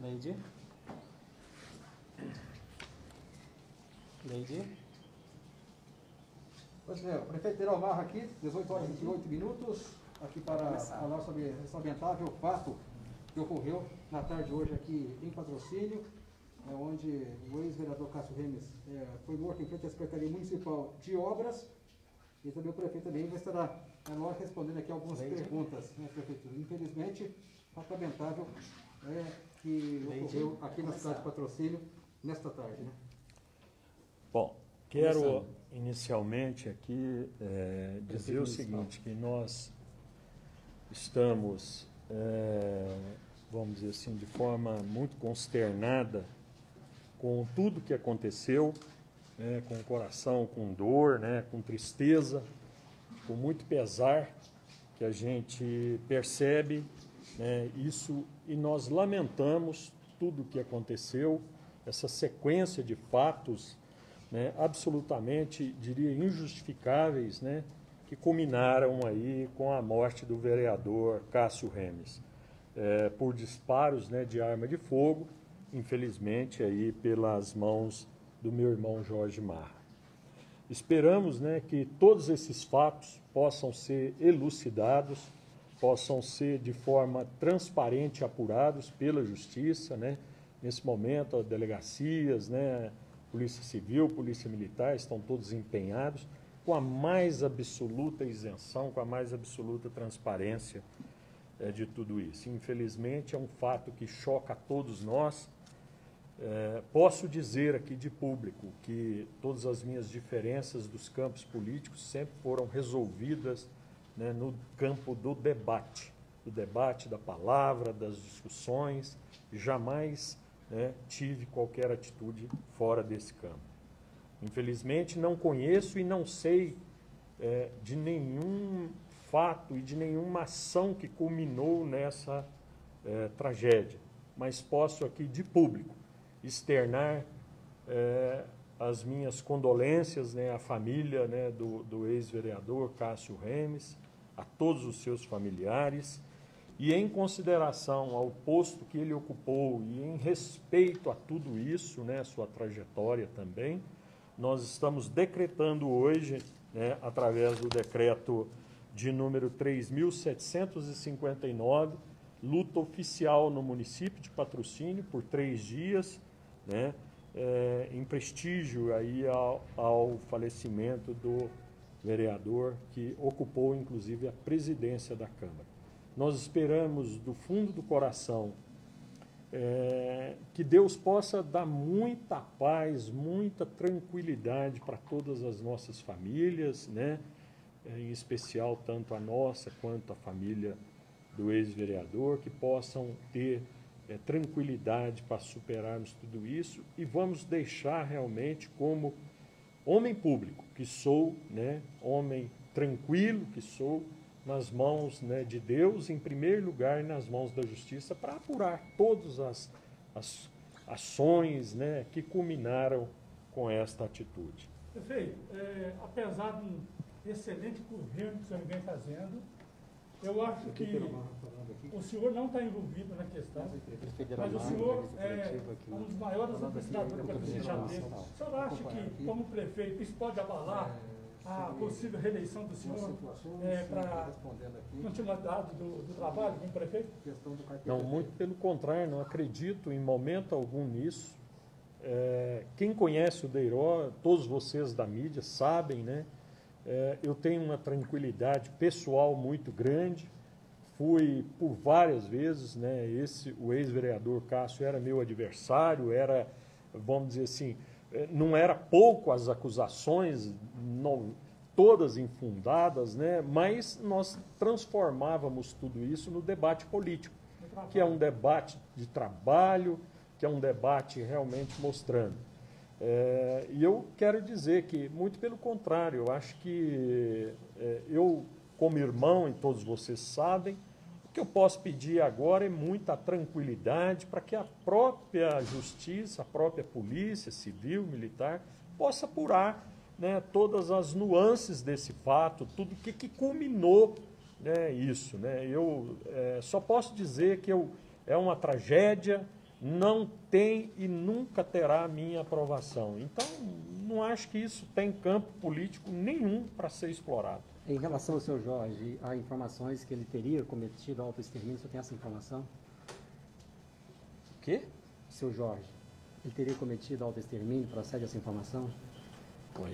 Leide? Leide? Pois é, o prefeito Iromar aqui, 18 horas e 28 minutos, aqui para falar sobre esse lamentável fato que ocorreu na tarde de hoje aqui em patrocínio, é, onde o ex-vereador Cássio Remes é, foi morto em frente à Secretaria Municipal de Obras, e também o prefeito também vai estar é, nós respondendo aqui algumas Leide. perguntas, né, prefeito? Infelizmente, fato lamentável é, que ocorreu aqui na cidade de patrocínio nesta tarde, né? Bom, quero Começando. inicialmente aqui eh, dizer o seguinte, que nós estamos, eh, vamos dizer assim, de forma muito consternada com tudo que aconteceu, né, com o coração, com dor, né, com tristeza, com muito pesar que a gente percebe né, isso e nós lamentamos tudo o que aconteceu, essa sequência de fatos né, absolutamente, diria, injustificáveis, né, que culminaram aí com a morte do vereador Cássio Remes, eh, por disparos né, de arma de fogo, infelizmente aí pelas mãos do meu irmão Jorge Marra. Esperamos né, que todos esses fatos possam ser elucidados, possam ser de forma transparente apurados pela justiça, né? Nesse momento, as delegacias, né, Polícia Civil, Polícia Militar estão todos empenhados com a mais absoluta isenção, com a mais absoluta transparência eh, de tudo isso. Infelizmente, é um fato que choca a todos nós. Eh, posso dizer aqui de público que todas as minhas diferenças dos campos políticos sempre foram resolvidas né, no campo do debate, do debate da palavra, das discussões. Jamais né, tive qualquer atitude fora desse campo. Infelizmente, não conheço e não sei eh, de nenhum fato e de nenhuma ação que culminou nessa eh, tragédia, mas posso aqui de público externar eh, as minhas condolências né, à família né, do, do ex-vereador Cássio Remes, a todos os seus familiares, e em consideração ao posto que ele ocupou e em respeito a tudo isso, né, sua trajetória também, nós estamos decretando hoje, né, através do decreto de número 3.759, luta oficial no município de Patrocínio por três dias, né, é, em prestígio aí ao, ao falecimento do vereador que ocupou inclusive a presidência da Câmara. Nós esperamos do fundo do coração é, que Deus possa dar muita paz, muita tranquilidade para todas as nossas famílias, né? Em especial tanto a nossa quanto a família do ex-vereador, que possam ter é, tranquilidade para superarmos tudo isso e vamos deixar realmente como homem público que sou, né, homem tranquilo que sou, nas mãos né, de Deus, em primeiro lugar, nas mãos da justiça, para apurar todas as, as ações né, que culminaram com esta atitude. Prefeito, é, apesar um excelente governo que o senhor vem fazendo, eu acho que o senhor não está envolvido na questão, mas o senhor é um dos maiores administradores que a gente já teve. O senhor acha que, como prefeito, isso pode abalar a possível reeleição do senhor é, para continuidade do, do trabalho como prefeito? Não, muito pelo contrário, não acredito em momento algum nisso. É, quem conhece o Deiró, todos vocês da mídia sabem, né? É, eu tenho uma tranquilidade pessoal muito grande. Fui por várias vezes, né? Esse, o ex-vereador Cássio era meu adversário, era, vamos dizer assim, é, não era pouco as acusações, não, todas infundadas, né? Mas nós transformávamos tudo isso no debate político, que é um debate de trabalho, que é um debate realmente mostrando. É, e eu quero dizer que, muito pelo contrário, eu acho que é, eu, como irmão, e todos vocês sabem, o que eu posso pedir agora é muita tranquilidade para que a própria justiça, a própria polícia civil, militar, possa apurar né, todas as nuances desse fato, tudo que, que culminou né, isso. Né? Eu é, só posso dizer que eu, é uma tragédia, não tem e nunca terá a minha aprovação. Então, não acho que isso tem campo político nenhum para ser explorado. Em relação ao seu Jorge, há informações que ele teria cometido autoextermínio, você tem essa informação? O quê? Seu Jorge, ele teria cometido autoextermínio, procede essa informação?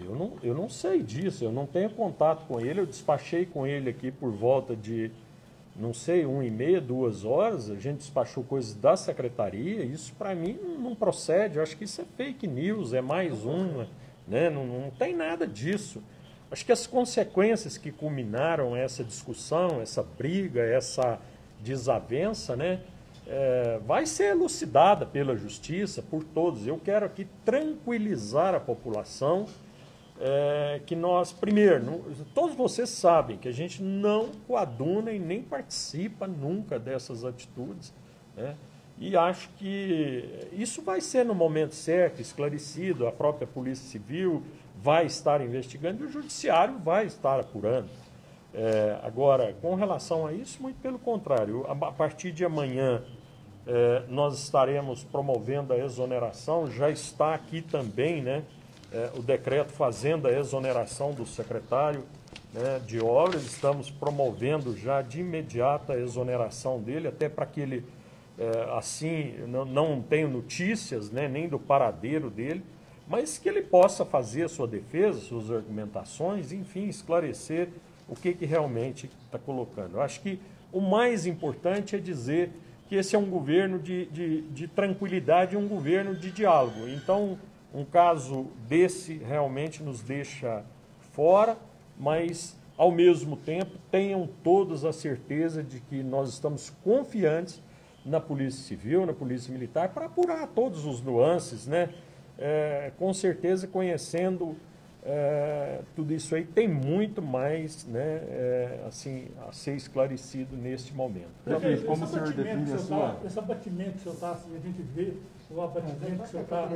Eu não, eu não sei disso, eu não tenho contato com ele, eu despachei com ele aqui por volta de, não sei, uma e meia, duas horas, a gente despachou coisas da secretaria, isso para mim não procede, eu acho que isso é fake news, é mais uma, né? não, não tem nada disso. Acho que as consequências que culminaram essa discussão, essa briga, essa desavença, né, é, vai ser elucidada pela justiça, por todos. Eu quero aqui tranquilizar a população é, que nós, primeiro, não, todos vocês sabem que a gente não coaduna e nem participa nunca dessas atitudes. Né? E acho que isso vai ser no momento certo, esclarecido, a própria Polícia Civil vai estar investigando e o Judiciário vai estar apurando. É, agora, com relação a isso, muito pelo contrário, a, partir de amanhã é, nós estaremos promovendo a exoneração, já está aqui também, né? É, o decreto fazendo a exoneração do secretário né, de obras, estamos promovendo já de imediata a exoneração dele, até para que ele, é, assim, não, não tenha notícias né, nem do paradeiro dele, mas que ele possa fazer a sua defesa, suas argumentações, enfim, esclarecer o que, que realmente está colocando. Eu acho que o mais importante é dizer que esse é um governo de, de, de tranquilidade, um governo de diálogo. Então, um caso desse realmente nos deixa fora, mas ao mesmo tempo tenham todos a certeza de que nós estamos confiantes na Polícia Civil, na Polícia Militar, para apurar todos os nuances, né? É, com certeza conhecendo é, tudo isso aí tem muito mais né, é, assim, a ser esclarecido neste momento. Prefeito, como o senhor define a sua... Tá, esse abatimento que o senhor está, assim, a gente vê o abatimento que o senhor está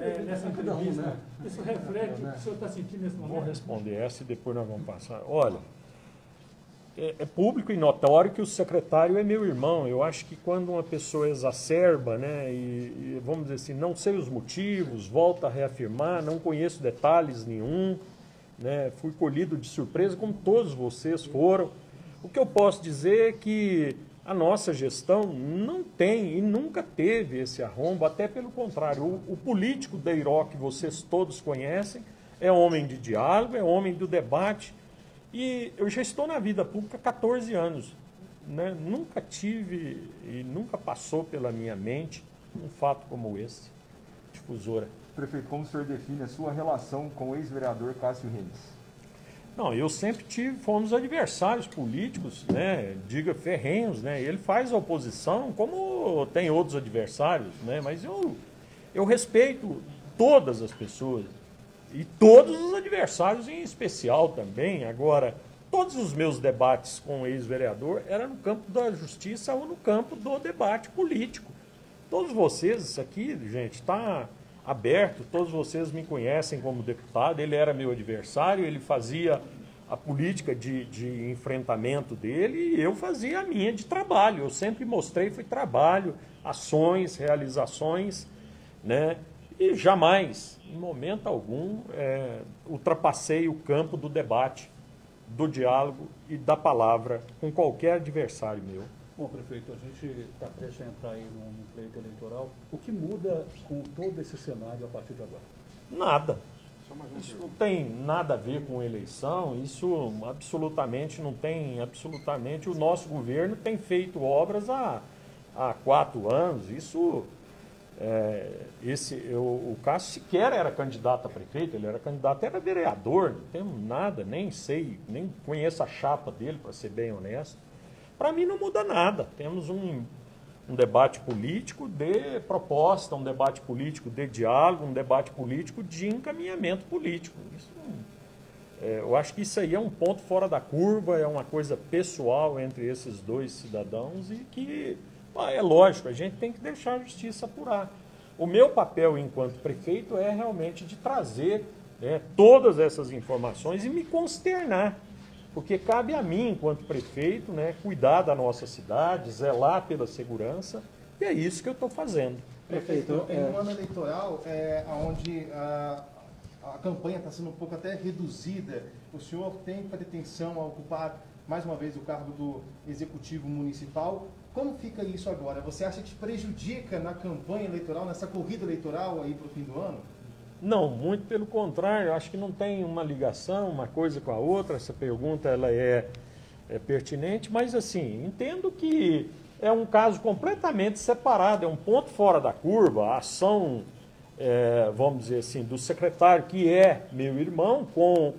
é, nessa entrevista, né? isso reflete o que o senhor está sentindo nesse momento? Vou responder essa e depois nós vamos passar. Olha, é, é, público e notório que o secretário é meu irmão. Eu acho que quando uma pessoa exacerba, né, e, e, vamos dizer assim, não sei os motivos, volta a reafirmar, não conheço detalhes nenhum, né, fui colhido de surpresa, como todos vocês foram. O que eu posso dizer é que a nossa gestão não tem e nunca teve esse arrombo, até pelo contrário. O, o político Deiró, que vocês todos conhecem, é homem de diálogo, é homem do debate e eu já estou na vida pública há 14 anos. Né? Nunca tive e nunca passou pela minha mente um fato como esse, difusora. Prefeito, como o senhor define a sua relação com o ex-vereador Cássio Reis? Não, eu sempre tive, fomos adversários políticos, né? Diga ferrenhos, né? Ele faz oposição, como tem outros adversários, né? Mas eu, eu respeito todas as pessoas. E todos os adversários em especial também. Agora, todos os meus debates com o ex-vereador eram no campo da justiça ou no campo do debate político. Todos vocês, isso aqui, gente, está aberto, todos vocês me conhecem como deputado, ele era meu adversário, ele fazia a política de, de enfrentamento dele e eu fazia a minha de trabalho. Eu sempre mostrei, foi trabalho, ações, realizações, né? E jamais, em momento algum, é, ultrapassei o campo do debate, do diálogo e da palavra com qualquer adversário meu. Bom, prefeito, a gente está prestes a entrar aí num pleito eleitoral. O que muda com todo esse cenário a partir de agora? Nada. Isso não tem nada a ver com eleição, isso absolutamente não tem, absolutamente. O nosso governo tem feito obras há, há quatro anos, isso é, esse, eu, o Cássio sequer era candidato a prefeito, ele era candidato, era vereador, não tenho nada, nem sei, nem conheço a chapa dele, para ser bem honesto. Para mim não muda nada. Temos um, um debate político de proposta, um debate político de diálogo, um debate político de encaminhamento político. Isso, é, eu acho que isso aí é um ponto fora da curva, é uma coisa pessoal entre esses dois cidadãos e que é lógico, a gente tem que deixar a justiça apurar. O meu papel enquanto prefeito é realmente de trazer né, todas essas informações e me consternar, porque cabe a mim, enquanto prefeito, né, cuidar da nossa cidade, zelar pela segurança, e é isso que eu estou fazendo. Prefeito, em um ano eleitoral, é, onde a, a campanha está sendo um pouco até reduzida, o senhor tem pretensão a ocupar mais uma vez o cargo do executivo municipal. Como fica isso agora? Você acha que prejudica na campanha eleitoral, nessa corrida eleitoral aí para o fim do ano? Não, muito pelo contrário. Acho que não tem uma ligação, uma coisa com a outra. Essa pergunta ela é, é pertinente, mas assim entendo que é um caso completamente separado, é um ponto fora da curva. A ação, é, vamos dizer assim, do secretário, que é meu irmão, com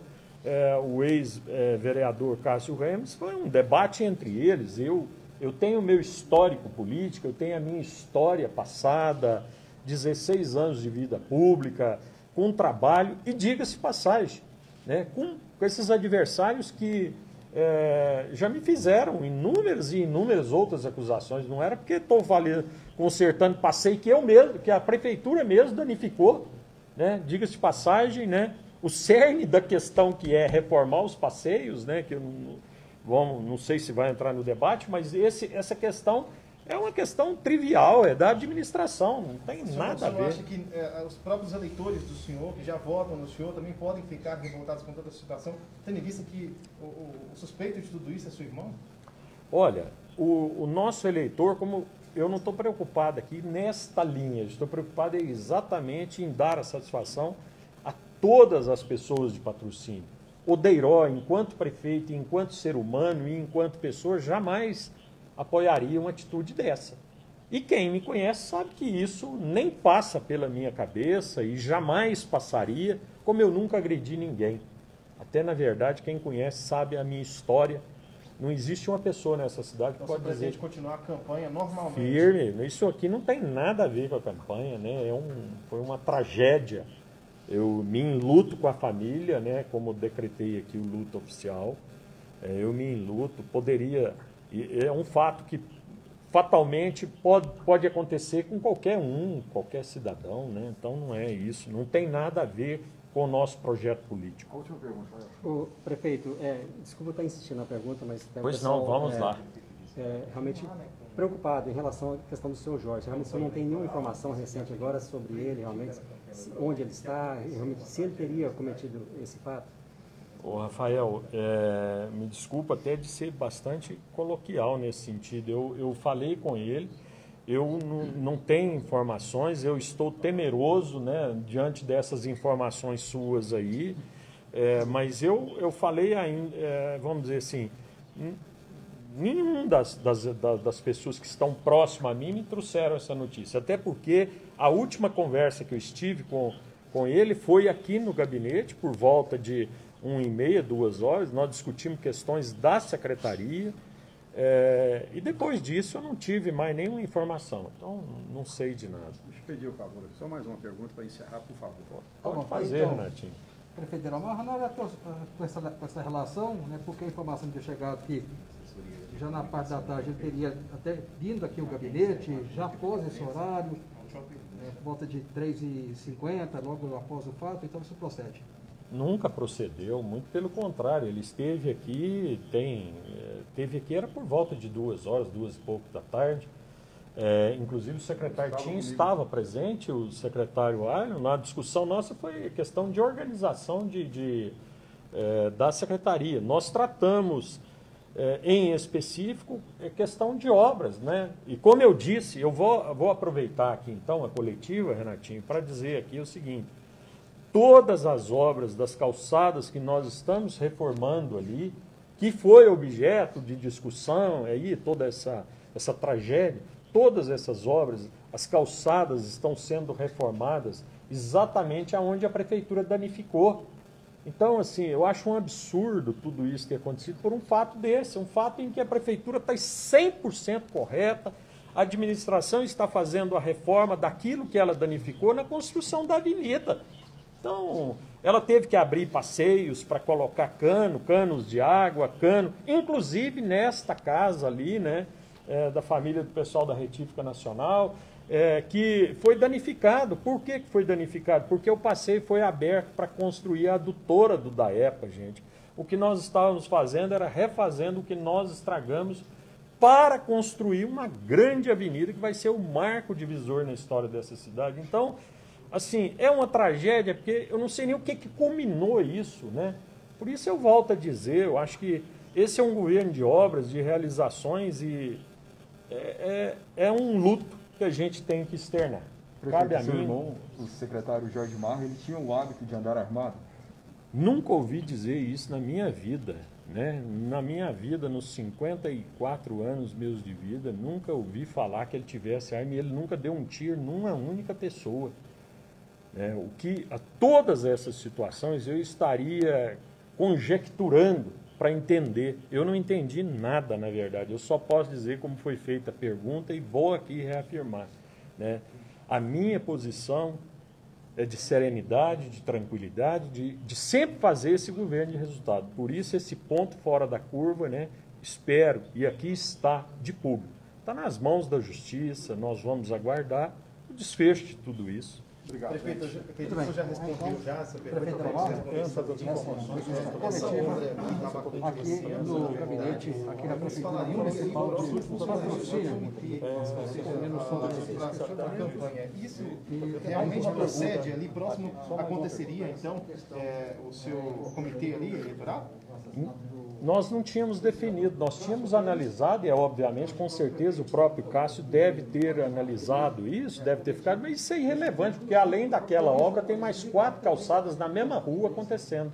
é, o ex-vereador Cássio Remes, foi um debate entre eles. Eu, eu tenho meu histórico político, eu tenho a minha história passada, 16 anos de vida pública, com trabalho, e diga-se passagem, né, com, com esses adversários que é, já me fizeram inúmeras e inúmeras outras acusações. Não era porque estou consertando passeio que eu mesmo, que a prefeitura mesmo danificou, né? Diga-se de passagem, né? O cerne da questão que é reformar os passeios, né? Que eu não, vamos, não sei se vai entrar no debate, mas esse, essa questão é uma questão trivial, é da administração, não tem senhor, nada a ver. Você acha que é, os próprios eleitores do senhor, que já votam no senhor, também podem ficar revoltados com toda a situação, tendo em vista que o, o, o suspeito de tudo isso é seu irmão? Olha, o, o nosso eleitor, como eu não estou preocupado aqui nesta linha, estou preocupado exatamente em dar a satisfação todas as pessoas de patrocínio. O Deiró, enquanto prefeito, enquanto ser humano e enquanto pessoa, jamais apoiaria uma atitude dessa. E quem me conhece sabe que isso nem passa pela minha cabeça e jamais passaria, como eu nunca agredi ninguém. Até na verdade, quem conhece sabe a minha história. Não existe uma pessoa nessa cidade que então, pode dizer. continuar a campanha normalmente. Firme. Isso aqui não tem nada a ver com a campanha, né? É um, foi uma tragédia. Eu me enluto com a família, né? Como decretei aqui o luto oficial. É, eu me enluto. Poderia e é um fato que fatalmente pode, pode acontecer com qualquer um, qualquer cidadão, né? Então não é isso, não tem nada a ver com o nosso projeto político. A última pergunta. O prefeito, é, desculpa estar insistindo na pergunta, mas pois pessoal, não, vamos é, lá. É, realmente preocupado em relação à questão do seu Jorge. Realmente você não tem nenhuma informação recente agora sobre ele, realmente, onde ele está, realmente se ele teria cometido esse fato. Ô, Rafael, é, me desculpa até de ser bastante coloquial nesse sentido. Eu, eu falei com ele, eu não, tenho informações, eu estou temeroso né, diante dessas informações suas aí, é, mas eu, eu falei ainda, é, vamos dizer assim, nenhum das, das, das pessoas que estão próximas a mim me trouxeram essa notícia, até porque a última conversa que eu estive com, com ele foi aqui no gabinete, por volta de uma e meia, duas horas, nós discutimos questões da secretaria. É, e depois disso eu não tive mais nenhuma informação, então não sei de nada. Deixa eu pedir o favor, só mais uma pergunta para encerrar, por favor. Pode tá fazer, então, Renatinho. Prefeito Delomar, não era com essa, com essa relação, né, porque a informação tinha chegado que já na parte da tarde ele teria até vindo aqui ao gabinete, já após esse horário, é, por volta de 3h50, logo após o fato, então isso procede. Nunca procedeu, muito pelo contrário, ele esteve aqui, tem, eh, teve aqui, era por volta de duas horas, duas e pouco da tarde. É, inclusive o secretário Tim estava presente, o secretário Arno, na discussão nossa foi questão de organização de, de é, da secretaria. Nós tratamos é, em específico é questão de obras, né? E como eu disse, eu vou, vou aproveitar aqui então a coletiva, Renatinho, para dizer aqui o seguinte todas as obras das calçadas que nós estamos reformando ali, que foi objeto de discussão, aí toda essa, essa tragédia, todas essas obras, as calçadas estão sendo reformadas exatamente aonde a prefeitura danificou. Então, assim, eu acho um absurdo tudo isso ter acontecido por um fato desse, um fato em que a prefeitura está 100% correta, a administração está fazendo a reforma daquilo que ela danificou na construção da avenida. Então, ela teve que abrir passeios para colocar cano, canos de água, cano, inclusive nesta casa ali, né, é, da família do pessoal da Retífica Nacional, é, que foi danificado. Por que foi danificado? Porque o passeio foi aberto para construir a adutora do DAEPA, gente. O que nós estávamos fazendo era refazendo o que nós estragamos para construir uma grande avenida que vai ser o marco divisor na história dessa cidade. Então, assim, é uma tragédia, porque eu não sei nem o que, que culminou isso, né? Por isso eu volto a dizer, eu acho que esse é um governo de obras, de realizações e é, é, é um luto que a gente tem que externar. Cabe a mim. Irmão, o secretário Jorge Marra, ele tinha o hábito de andar armado? Nunca ouvi dizer isso na minha vida. Né? Na minha vida, nos 54 anos meus de vida, nunca ouvi falar que ele tivesse arma e ele nunca deu um tiro numa única pessoa. Né? O que a todas essas situações eu estaria conjecturando para entender. Eu não entendi nada, na verdade. Eu só posso dizer como foi feita a pergunta e vou aqui reafirmar. Né? A minha posição é de serenidade, de tranquilidade, de, de sempre fazer esse governo de resultado. Por isso, esse ponto fora da curva, né? espero, e aqui está de público. Está nas mãos da justiça, nós vamos aguardar o desfecho de tudo isso. Obrigado. Prefeito, eu acredito que já respondeu já essa pergunta. Aqui no gabinete, aqui na Prefeitura Municipal dos últimos patrocínios. Isso realmente procede ali próximo, aconteceria então o seu comitê ali eleitoral? Nós não tínhamos definido, nós tínhamos analisado, e é obviamente, com certeza, o próprio Cássio deve ter analisado isso, deve ter ficado, mas isso é irrelevante, porque além daquela obra tem mais quatro calçadas na mesma rua acontecendo.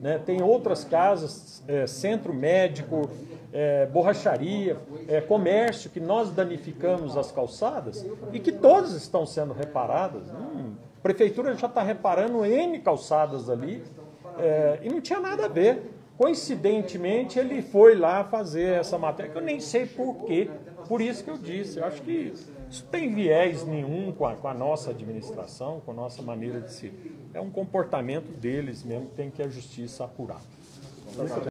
Né? Tem outras casas, é, centro médico, é, borracharia, é, comércio, que nós danificamos as calçadas e que todas estão sendo reparadas. Hum, a prefeitura já está reparando N calçadas ali é, e não tinha nada a ver. Coincidentemente, ele foi lá fazer essa matéria, que eu nem sei porquê. Por isso que eu disse, eu acho que isso tem viés nenhum com a, com a, nossa administração, com a nossa maneira de ser. É um comportamento deles mesmo que tem que a justiça apurar.